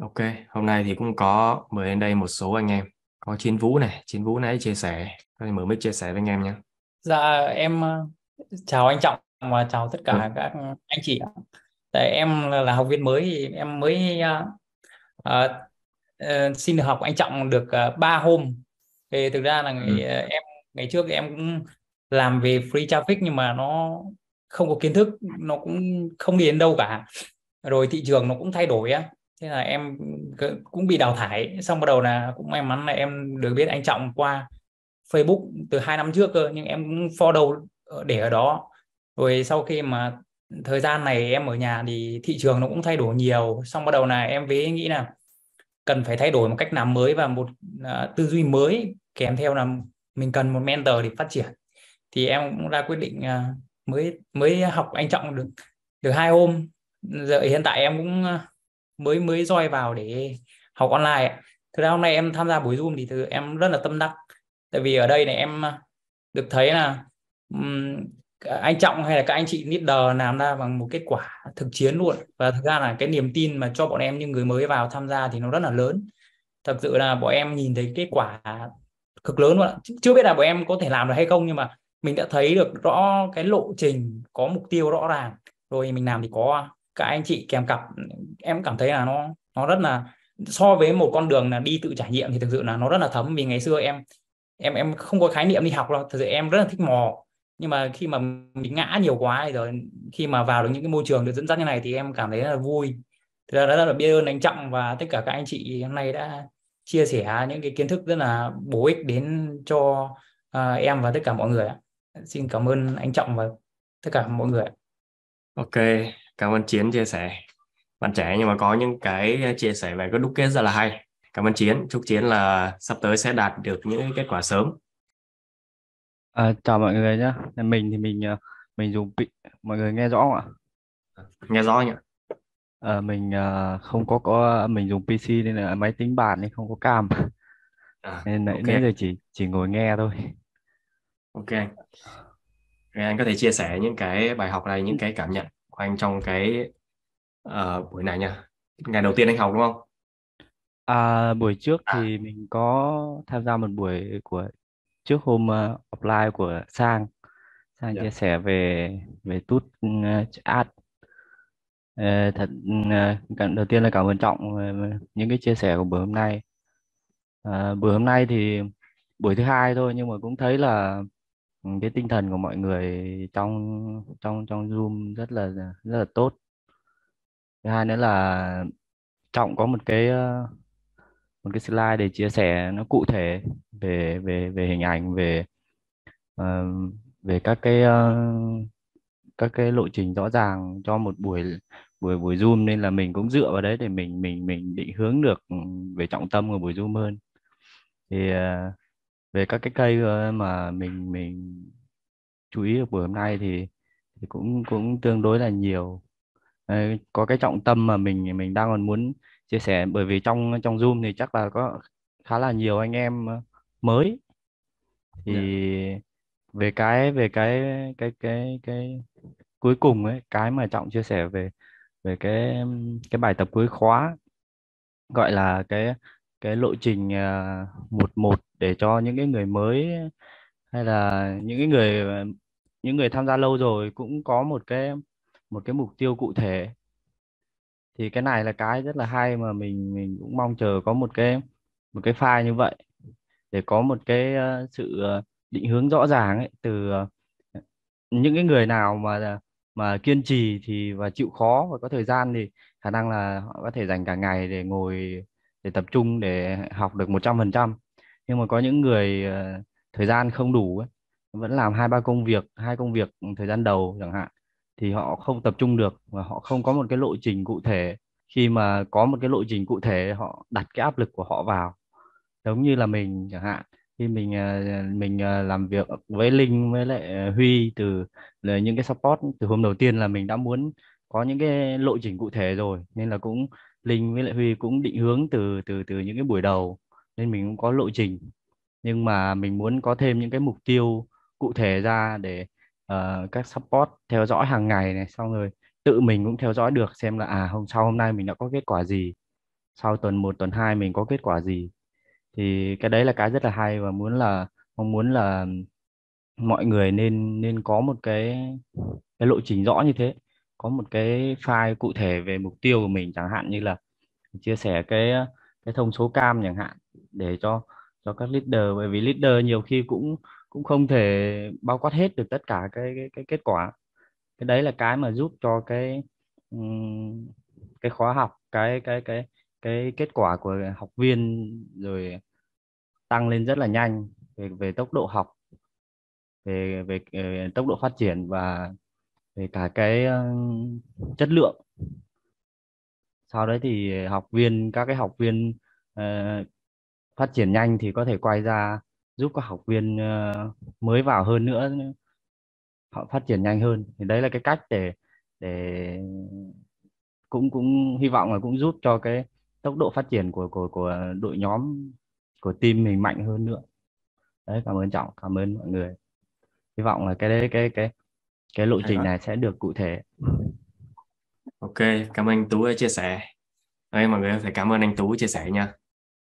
Ok, hôm nay thì cũng có mời đến đây một số anh em. Có Chiến Vũ này, Chiến Vũ nãy chia sẻ. Có thể mở mic chia sẻ với anh em nhé. Dạ em ờ, chào anh Trọng và chào tất cả Ừ. các anh chị. Tại em là, học viên mới thì em mới ờ, ờ, xin được học anh Trọng được uh, 3 hôm. Thì thực ra là Ừ. ngày, ờ, em ngày trước em cũng làm về free traffic nhưng mà nó không có kiến thức, nó cũng không đi đến đâu cả. Rồi thị trường nó cũng thay đổi á. Thế là em cũng bị đào thải. Xong bắt đầu là cũng may mắn là em được biết anh Trọng qua Facebook từ hai năm trước cơ nhưng em cũng follow để ở đó. Rồi sau khi mà thời gian này em ở nhà thì thị trường nó cũng thay đổi nhiều. Xong bắt đầu là em với nghĩ là cần phải thay đổi một cách làm mới và một uh, tư duy mới kèm theo là mình cần một mentor để phát triển. Thì em cũng ra quyết định uh, mới mới học anh Trọng được được hai hôm. Giờ hiện tại em cũng uh, mới mới roi vào để học online thực ra hôm nay em tham gia buổi Zoom thì từ em rất là tâm đắc. Tại vì ở đây này em à, được thấy là um, anh Trọng hay là các anh chị leader làm ra bằng một kết quả thực chiến luôn. Và thực ra là cái niềm tin mà cho bọn em những người mới vào tham gia thì nó rất là lớn. Thật sự là bọn em nhìn thấy kết quả cực lớn luôn chưa biết là bọn em có thể làm được hay không nhưng mà mình đã thấy được rõ cái lộ trình có mục tiêu rõ ràng. Rồi mình làm thì có các anh chị kèm cặp em cảm thấy là nó nó rất là so với một con đường là đi tự trải nghiệm thì thực sự là nó rất là thấm. Vì ngày xưa em em em không có khái niệm đi học đâu. Thực sự em rất là thích mò. Nhưng mà khi mà mình ngã nhiều quá thì rồi khi mà vào được những cái môi trường được dẫn dắt như này thì em cảm thấy rất là vui. Thì ra rất là biết ơn anh Trọng và tất cả các anh chị hôm nay đã chia sẻ những cái kiến thức rất là bổ ích đến cho uh, em và tất cả mọi người xin cảm ơn anh Trọng và tất cả mọi người Ok, cảm ơn Chiến chia sẻ. Bạn trẻ nhưng mà có những cái chia sẻ về cái đúc kết rất là hay. Cảm ơn Chiến. Chúc Chiến là sắp tới sẽ đạt được những kết quả sớm. À, chào mọi người nhé. Mình thì mình ờ, mình dùng pi- mọi người nghe rõ không ạ? Nghe rõ nhỉ? À, mình ờ, không có có mình dùng PC nên là máy tính bàn nên không có cam À, nên nãy ok, nãy giờ chỉ chỉ ngồi nghe thôi. ok. Rồi anh có thể chia sẻ những cái bài học này, những cái cảm nhận của anh trong cái ờ, buổi này nha. Ngày đầu tiên anh học đúng không? À, buổi trước À, thì mình có tham gia một buổi của trước hôm uh, offline của Sang Sang dạ. chia sẻ về về tút uh, ad Ờ, thật uh, đầu tiên là cảm ơn Trọng về những cái chia sẻ của buổi hôm nay. À, buổi hôm nay thì buổi thứ hai thôi nhưng mà cũng thấy là Ừ, cái tinh thần của mọi người trong trong trong Zoom rất là rất là tốt. Thứ hai nữa là Trọng có một cái ờ, một cái slide để chia sẻ nó cụ thể về về về hình ảnh về ờ, về các cái ờ, các cái lộ trình rõ ràng cho một buổi buổi buổi Zoom nên là mình cũng dựa vào đấy để mình mình mình định hướng được về trọng tâm của buổi Zoom hơn thì uh, về các cái cây ờ, mà mình mình chú ý được buổi hôm nay thì thì cũng cũng tương đối là nhiều có cái trọng tâm mà mình mình đang còn muốn chia sẻ bởi vì trong trong Zoom thì chắc là có khá là nhiều anh em ờ, mới thì Dạ. về cái về cái cái cái cái cuối cùng ấy cái mà Trọng chia sẻ về về cái cái bài tập cuối khóa gọi là cái cái lộ trình à, một một để cho những cái người mới hay là những cái người à, những người tham gia lâu rồi cũng có một cái một cái mục tiêu cụ thể. Thì cái này là cái rất là hay mà mình mình cũng mong chờ có một cái một cái file như vậy để có một cái à, sự định hướng rõ ràng ấy từ những cái người nào mà mà kiên trì thì và chịu khó và có thời gian thì khả năng là họ có thể dành cả ngày để ngồi để tập trung để học được một trăm phần trăm. Nhưng mà có những người ờ, thời gian không đủ ấy, vẫn làm hai ba công việc hai công việc thời gian đầu chẳng hạn thì họ không tập trung được và họ không có một cái lộ trình cụ thể. Khi mà có một cái lộ trình cụ thể họ đặt cái áp lực của họ vào. Giống như là mình chẳng hạn khi mình ờ, mình ờ, làm việc với Linh với lại Huy từ những cái support từ hôm đầu tiên là mình đã muốn có những cái lộ trình cụ thể rồi. Nên là cũng Linh với lại Huy cũng định hướng từ từ từ những cái buổi đầu nên mình cũng có lộ trình. Nhưng mà mình muốn có thêm những cái mục tiêu cụ thể ra để uh, các support theo dõi hàng ngày này xong rồi tự mình cũng theo dõi được xem là à hôm sau hôm nay mình đã có kết quả gì sau tuần 1 tuần 2 mình có kết quả gì. Thì cái đấy là cái rất là hay và muốn là mong muốn là mọi người nên nên có một cái cái lộ trình rõ như thế có một cái file cụ thể về mục tiêu của mình chẳng hạn như là chia sẻ cái cái thông số cam chẳng hạn để cho cho các leader bởi vì leader nhiều khi cũng cũng không thể bao quát hết được tất cả cái cái, cái kết quả. Cái đấy là cái mà giúp cho cái cái khóa học cái cái cái cái kết quả của học viên rồi tăng lên rất là nhanh về về tốc độ học về về, về tốc độ phát triển và về cả cái uh, chất lượng. Sau đấy thì học viên các cái học viên uh, phát triển nhanh thì có thể quay ra giúp các học viên uh, mới vào hơn nữa họ phát triển nhanh hơn. Thì đấy là cái cách để để cũng cũng hy vọng là cũng giúp cho cái tốc độ phát triển của của của đội nhóm của team mình mạnh hơn nữa. Đấy cảm ơn trọng cảm ơn mọi người. Hy vọng là cái đấy cái cái cái lộ trình này sẽ được cụ thể. Ok cảm ơn anh tú đã chia sẻ. Đây mọi người phải cảm ơn anh tú chia sẻ nha